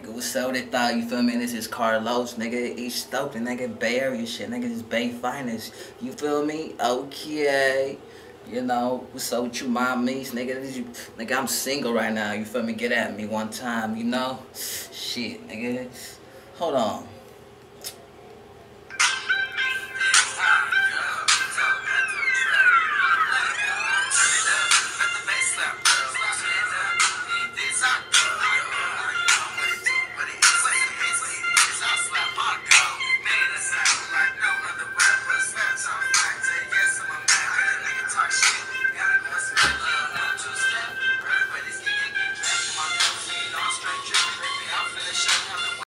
Nigga, what's up with thought You feel me? This is Carlos, nigga. East Stokely, nigga. Bay Area shit, nigga. This Bay Finest. You feel me? Okay. You know, what's up with you, mommies? Nigga, you, nigga, I'm single right now. You feel me? Get at me one time, you know? Shit, nigga. Hold on.